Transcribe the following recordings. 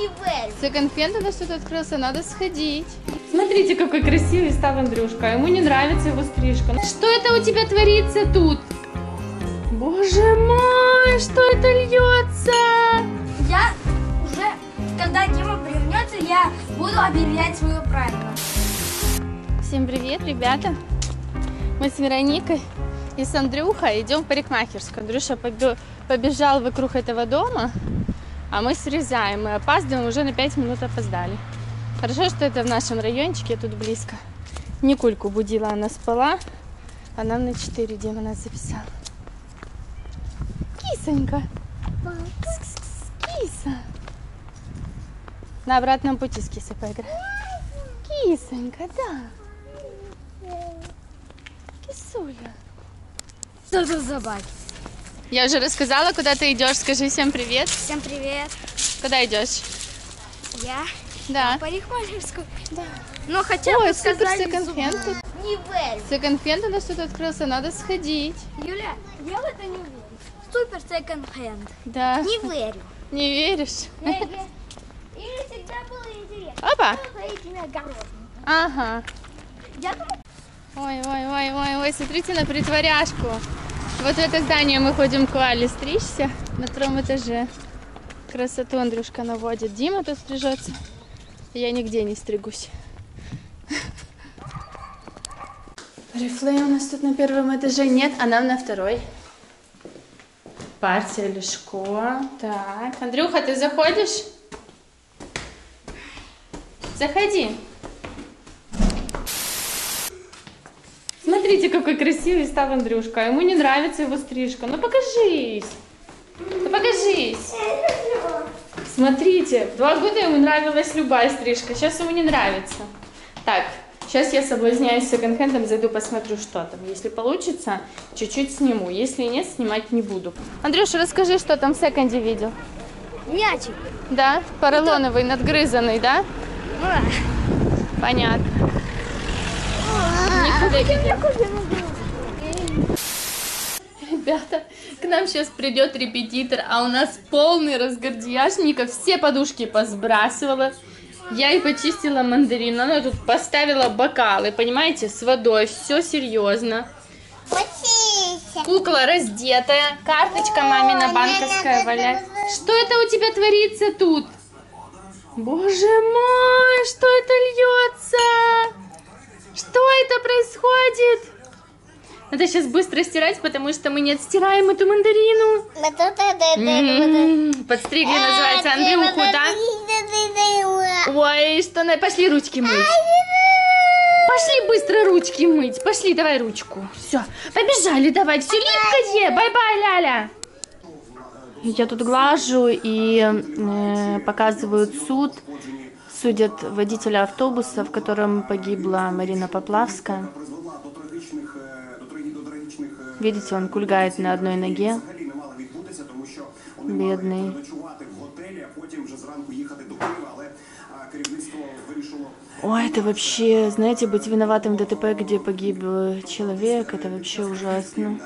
Не верю. Секонд-хенд у нас тут открылся, надо сходить. Смотрите, какой красивый стал Андрюшка. Ему не нравится его стрижка. Что это у тебя творится тут? Боже мой, что это льется? Я уже, когда Дима привнется, я буду объявлять свое правило. Всем привет, ребята. Мы с Вероникой и с Андрюхой идем в парикмахерскую. Андрюша побе- побежал вокруг этого дома, а мы срезаем. Мы опаздываем, уже на 5 минут опоздали. Хорошо, что это в нашем райончике, тут близко. Никульку будила, она спала, а нам на 4 Дима нас записал. Кисонька. Кс-кс-кс, Киса. На обратном пути с кисой поиграем. Кисонька, да. Кисуля. Что за собаки? Я уже рассказала, куда ты идешь. Скажи всем привет. Всем привет. Куда идешь? Я Да. в парикмахерскую. Да. Но хотя Ой, бы супер сказали секонд-хенд тут. Не верю. Секонд-хенд у нас тут открылся, надо сходить. Юля, я в это не верю. Супер секонд-хенд. Да. Не верю. Не веришь? Или всегда было интересно. Опа. Ага. Я думаю, Ой, ой, ой, ой, ой, смотрите на притворяшку. Вот в это здание мы ходим к Вале стричься на втором этаже. Красоту Андрюшка наводит. Дима тут стрижется. Я нигде не стригусь. Рифлей у нас тут на первом этаже нет, а нам на второй. Партия Лешко. Так, Андрюха, ты заходишь? Заходи. Смотрите, какой красивый стал Андрюшка. Ему не нравится его стрижка. Ну покажись. Ну покажись. Смотрите, в два года ему нравилась любая стрижка. Сейчас ему не нравится. Так, сейчас я соблазняюсь секонд-хендом, зайду посмотрю, что там. Если получится, чуть-чуть сниму. Если нет, снимать не буду. Андрюша, расскажи, что там в секонде видел. мячик. Да? Поролоновый, надгрызанный, да? Да. Понятно. Ребята, к нам сейчас придет репетитор, а у нас полный разгардияшников, все подушки посбрасывала. Я и почистила мандарин, она тут поставила бокалы, понимаете, с водой, все серьезно. Кукла раздетая, карточка мамина банковская валяет. Что это у тебя творится тут? Боже мой, что это льется? Что это происходит? Надо сейчас быстро стирать, потому что мы не отстираем эту мандарину. М, Подстригли называется Андрюху, да? Ой, что на... Пошли ручки мыть. Пошли быстро ручки мыть. Пошли, давай ручку. Все, побежали, давай. Все липкое. Бай-бай, Ляля. Я тут глажу и э, показывают суд. Судят водителя автобуса, в котором погибла Марина Поплавская. Видите, он кульгает на одной ноге. Бедный. Ой, это вообще, знаете, быть виноватым в ДТП, где погиб э, человек, это вообще ужасно.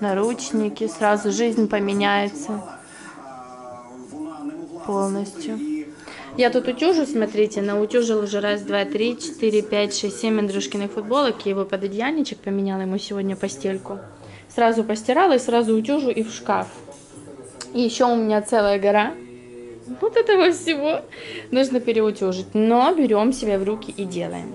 Наручники, сразу жизнь поменяется полностью. Я тут утюжу, смотрите, наутюжил уже раз, два, три, четыре, пять, шесть, семь Андрюшкиных футболок. Я его пододеяльничек поменяла ему сегодня постельку. Сразу постирала и сразу утюжу и в шкаф. И еще у меня целая гора вот этого всего нужно переутюжить. Но берем себя в руки и делаем.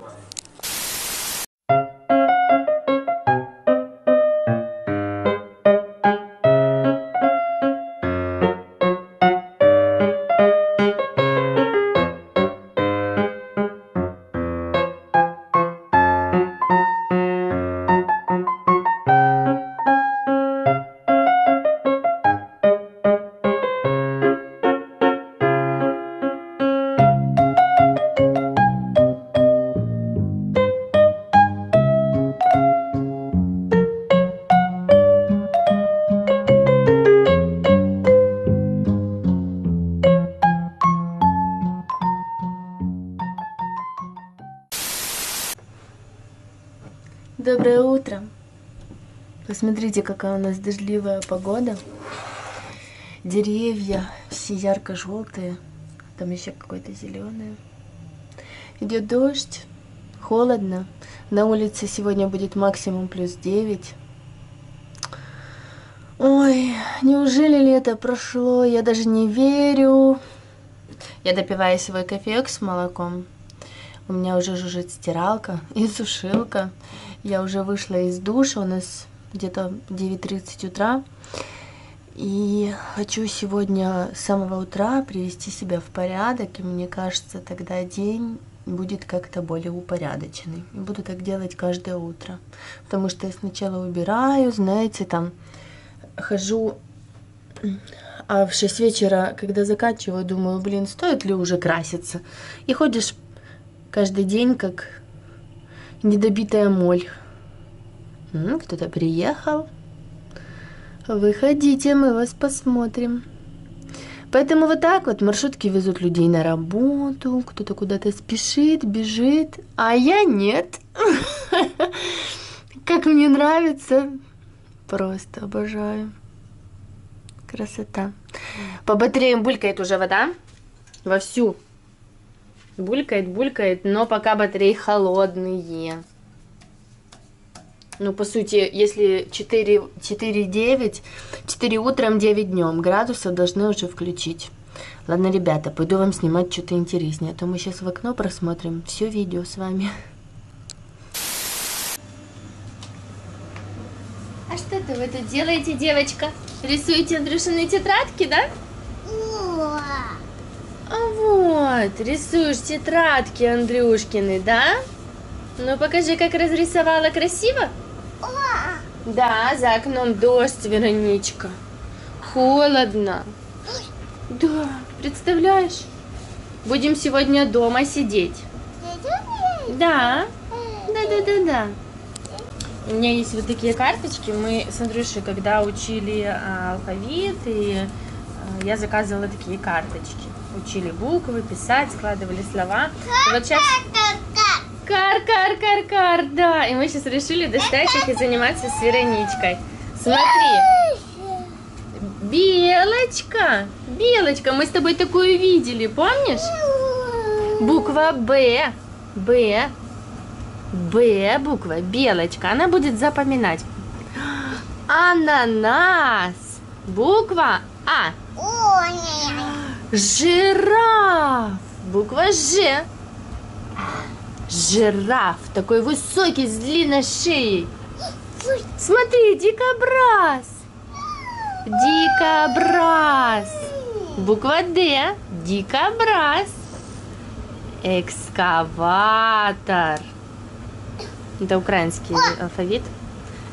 Посмотрите, какая у нас дождливая погода. Деревья все ярко-желтые, Там еще какое-то зеленое. Идет дождь, холодно. На улице сегодня будет максимум плюс 9. Ой, неужели лето прошло? Я даже не верю. Я допиваю свой кофеек с молоком. У меня уже жужжит стиралка и сушилка. Я уже вышла из душа, у нас где-то 9.30 утра. И хочу сегодня с самого утра привести себя в порядок, и мне кажется, тогда день будет как-то более упорядоченный. И буду так делать каждое утро. Потому что я сначала убираю, знаете, там хожу, а в 6 вечера, когда заканчиваю, думаю, блин, стоит ли уже краситься? И ходишь каждый день, как недобитая моль. Кто-то приехал. Выходите, мы вас посмотрим. Поэтому вот так вот маршрутки везут людей на работу, кто-то куда-то спешит, бежит, а я нет. Как мне нравится. Просто обожаю. Красота. По батареям булькает уже вода. Вовсю. Булькает, булькает, но пока батареи холодные. Ну, по сути, если 4, 4, 9, 4 утром, 9 днем, градусов должны уже включить. Ладно, ребята, пойду вам снимать что-то интереснее, а то мы сейчас в окно просмотрим все видео с вами. А что это вы тут делаете, девочка? Рисуете Андрюшины тетрадки, да? А вот, рисуешь тетрадки Андрюшкины, да? Ну, покажи, как разрисовала красиво. Да, за окном дождь, Вероничка. Холодно. Да, представляешь? Будем сегодня дома сидеть. Да, да, да, да, да. У меня есть вот такие карточки. Мы с Андрюшей, когда учили а, алфавит, и а, я заказывала такие карточки. Учили буквы, писать, складывали слова. Вот сейчас... Кар, кар, кар, кар, да. И мы сейчас решили достать их и заниматься с Вероничкой. Смотри. Белочка. Белочка, мы с тобой такую видели, помнишь? Буква Б. Б. Б буква, белочка. Она будет запоминать. Ананас. Буква А. Жираф. Буква Ж. Жираф. Такой высокий, с длинной шеей. Смотри, дикобраз. Дикобраз. Буква Д. Дикобраз. Экскаватор. Это украинский алфавит.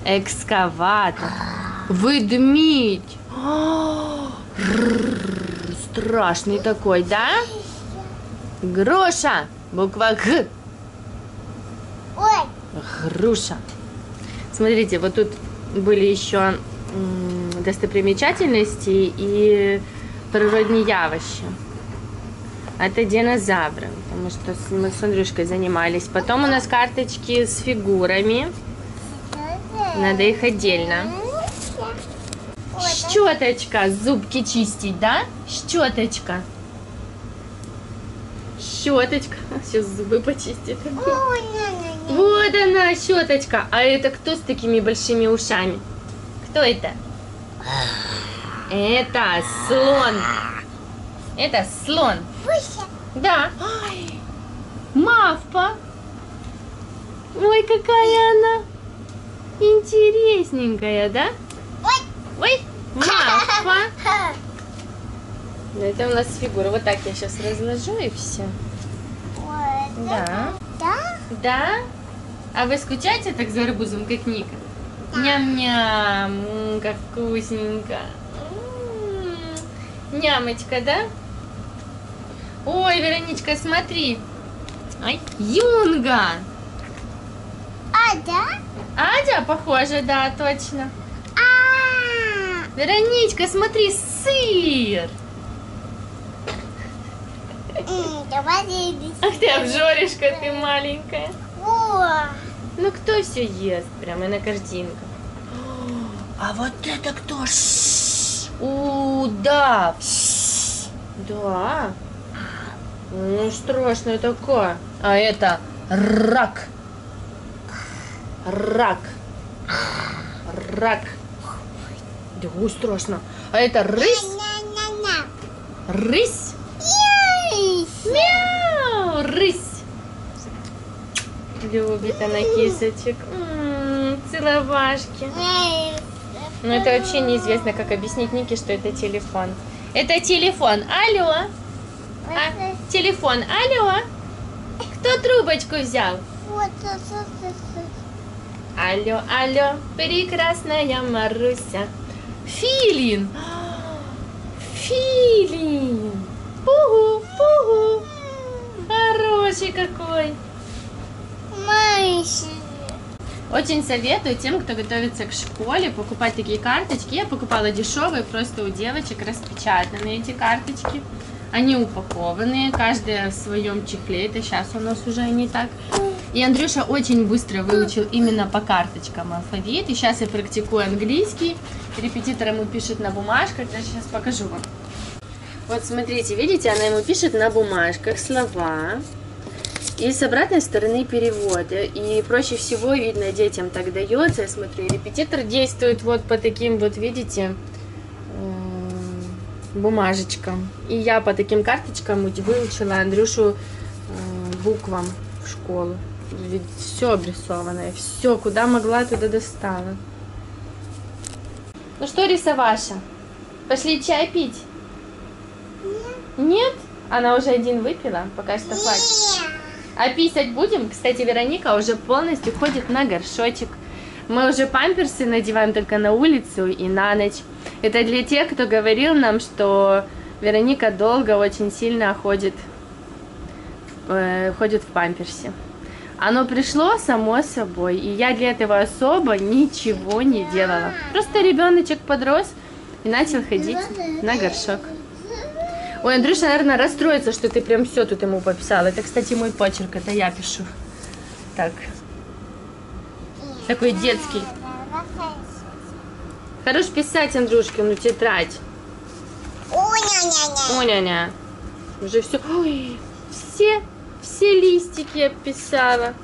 Экскаватор. Рррр, Страшный такой, да? Груша. Буква Г. Груша. Смотрите, вот тут были еще достопримечательности и природные явища. Это динозавры, потому что мы с Андрюшкой занимались. Потом у нас карточки с фигурами. Надо их отдельно. Щеточка, зубки чистить, да? Щеточка. Щеточка. Сейчас зубы почистит. Вот она, щеточка. А это кто с такими большими ушами? Кто это? Это слон. Это слон. Да. Ой, мавпа. Ой, какая она интересненькая, да? Ой, мавпа. Ну, Это у нас фигура. Вот так я сейчас разложу и все. Да. Да? А вы скучаете так за арбузом, как Ника? Ням-ням, как вкусненько. М, Нямочка, да? Ой, Вероничка, смотри. Ай, юнга. Адя, похоже, да, точно. Вероничка, смотри, сыр. Ах ты, обжоришка ты маленькая. Ну кто все ест? Прямо на картинка. А вот это кто? Удав. Да. Ой, страшное такое. А это рак. Рак. Рак. Да, ой, страшно. А это рысь. Рысь. Мяу, рысь. Любит она кисочек. Целовашки. Ну, это вообще неизвестно, как объяснить Нике, что это телефон. Это телефон. Алло. А, телефон. Алло. Кто трубочку взял? Алло, алло, прекрасная Маруся. Филин. Филин. Пугу, пугу. Хороший какой. Очень советую тем, кто готовится к школе, покупать такие карточки. Я покупала дешевые, просто у девочек распечатанные эти карточки. Они упакованные, каждая в своем чехле. Это сейчас у нас уже не так. И Андрюша очень быстро выучил именно по карточкам алфавит. И сейчас я практикую английский. Репетитор ему пишет на бумажках. Даже сейчас покажу вам. Вот смотрите, видите, она ему пишет на бумажках слова. И с обратной стороны перевод. И проще всего, видно, детям так дается. Я смотрю, репетитор действует вот по таким вот, видите, м, бумажечкам. И я по таким карточкам выучила Андрюшу э, буквам в школу. Ведь все обрисованное, все, куда могла, туда достала. Ну что, рисоваша, пошли чай пить? Нет? Она уже один выпила, пока что хватит. А писать будем? Кстати, Вероника уже полностью ходит на горшочек. Мы уже памперсы надеваем только на улицу и на ночь. Это для тех, кто говорил нам, что Вероника долго очень сильно ходит, э, ходит в памперсе. Оно пришло само собой, и я для этого особо ничего не делала. Просто ребеночек подрос и начал ходить на горшок. Ой, Андрюша, наверное, расстроится, что ты прям все тут ему пописала. Это, кстати, мой почерк, это я пишу. Так. Такой детский. Хорош писать, Андрюшка, ну тетрадь. О, няня. Уже все. Ой, все, все листики я писала.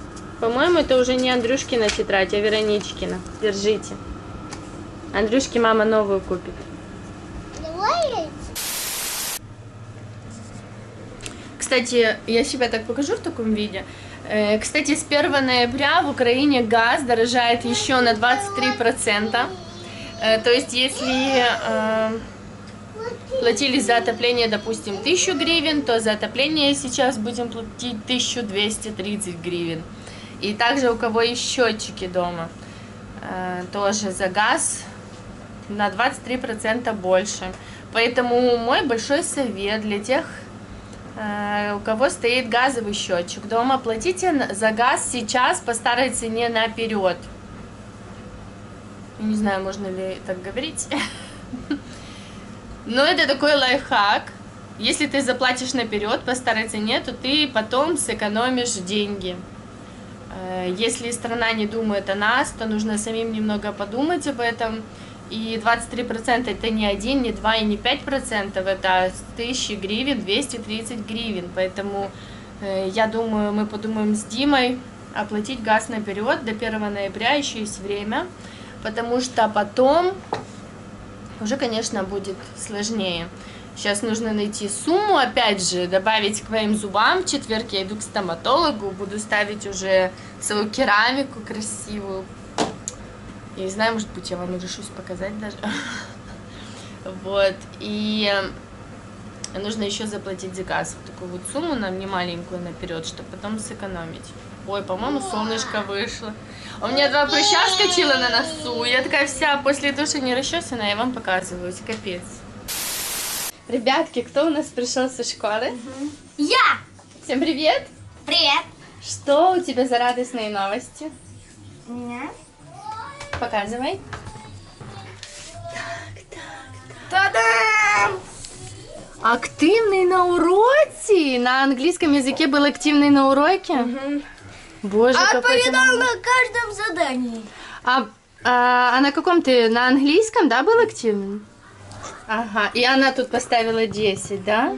По-моему, это уже не Андрюшкина тетрадь, а Вероничкина. Держите. Андрюшке мама новую купит. Кстати, я себя так покажу в таком виде. Э, Кстати, с 1 ноября в Украине газ дорожает еще на 23%. Э, То есть, если э, платили за отопление, допустим, 1000 гривен, то за отопление сейчас будем платить 1230 гривен. И также у кого есть счетчики дома, тоже за газ на 23% больше. Поэтому мой большой совет для тех, у кого стоит газовый счетчик дома, платите за газ сейчас по старой цене наперед. Не знаю, можно ли так говорить. Но это такой лайфхак. Если ты заплатишь наперед по старой цене, то ты потом сэкономишь деньги. Э, Если страна не думает о нас, то нужно самим немного подумать об этом. И 23% это не 1, не 2 и не 5%, это с 1000 гривен 230 гривен. Поэтому э, я думаю, мы подумаем с Димой оплатить газ наперед. До 1 ноября еще есть время, потому что потом уже, конечно, будет сложнее. Сейчас нужно найти сумму, опять же, добавить к моим зубам. В четверг я иду к стоматологу, буду ставить уже свою керамику красивую. Я не знаю, может быть, я вам решусь показать даже. Вот, и э, нужно еще заплатить за газ. Вот такую вот сумму нам не маленькую наперед, чтобы потом сэкономить. Ой, по-моему, солнышко вышло. У меня два прыща вскочило на носу. Я такая вся после душа не расчесанная, я вам показываю. Капец. Ребятки, кто у нас пришел со школы? Я! Всем привет! Привет! Что у тебя за радостные новости? У меня? Показывай. Та-дам! Активный на уроке? На английском языке был активный на уроке? Боже, какой ты Отповедал на каждом задании. А, а, а на каком ты? На английском, да, был активным? Ага, и она тут поставила 10, да?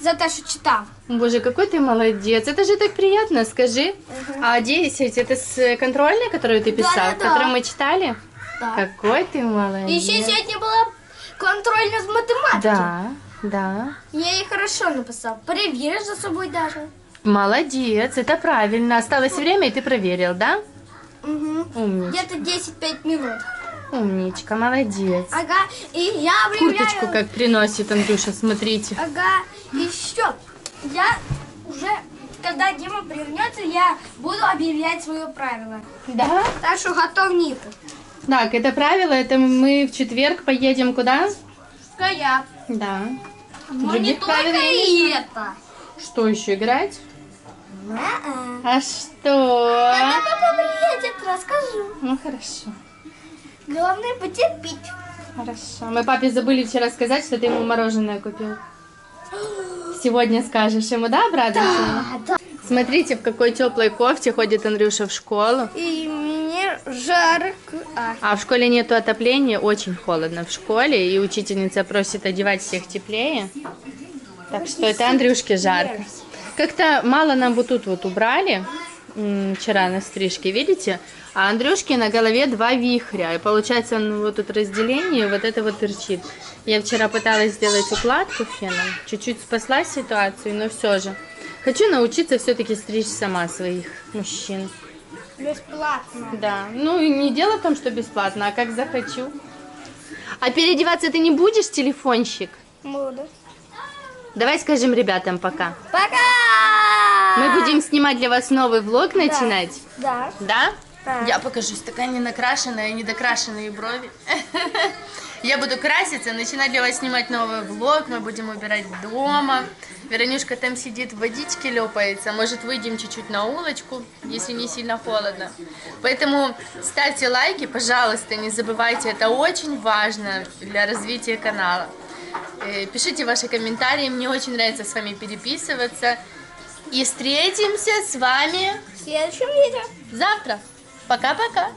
За те, що читав. Боже, какой ты молодец. Это же так приятно, скажи. А 10 это с контрольной, которую ты писал, Да-да-да. которую мы читали? Так. Какой ты молодец. І ще сьогодні була контрольна з математики. Да, да. Я її хорошо написав. Перевіриш за собою даже. Молодец, это правильно. Осталось время, и ты проверил, да? Угу. Умничка, Где-то 10-5 минут. умничка, молодец. Ага, и я объявляю... Курточку как приносит Андрюша, смотрите. Ага, еще. Я уже, когда Дима привернется, я буду объявлять свое правило. Да? Так что готовник. Так, это правило, это мы в четверг поедем куда? Каяк. Да. Но не Других только правил и это. Что еще играть? А-а. А что? Когда папа приедет, расскажу. Ну хорошо. Главное потерпеть. Хорошо. Мы папе забыли вчера сказать, что ты ему мороженое купил. Сегодня скажешь ему, да, обрадуешься? А, да. Смотрите, в какой теплой кофте ходит Андрюша в школу. И мне жарко. А, А в школе нету отопления, очень холодно в школе, и учительница просит одевать всех теплее. Так что это Андрюшке жарко. Как-то мало нам вот тут вот убрали вчера на стрижке, видите? А Андрюшке на голове два вихря. И получается, он вот тут разделение, вот это вот торчит. Я вчера пыталась сделать укладку феном. Чуть-чуть спасла ситуацию, но все же. Хочу научиться все-таки стричь сама своих мужчин. бесплатно. Да, ну и не дело в том, что бесплатно, а как захочу. А переодеваться ты не будешь, телефонщик? Буду. Давай скажем ребятам пока. Пока! Мы будем снимать для вас новый влог начинать. Да. Да? Да. Я покажусь, такая не накрашенная, недокрашенные брови. Я буду краситься, начинать для вас снимать новый влог, мы будем убирать дома. Веронюшка там сидит, в водичке лепается, может выйдем чуть-чуть на улочку, если не сильно холодно. Поэтому ставьте лайки, пожалуйста, не забывайте, это очень важно для развития канала. Э, Пишите ваши комментарии, мне очень нравится с вами переписываться. И встретимся с вами В следующем видео. завтра. Пока-пока.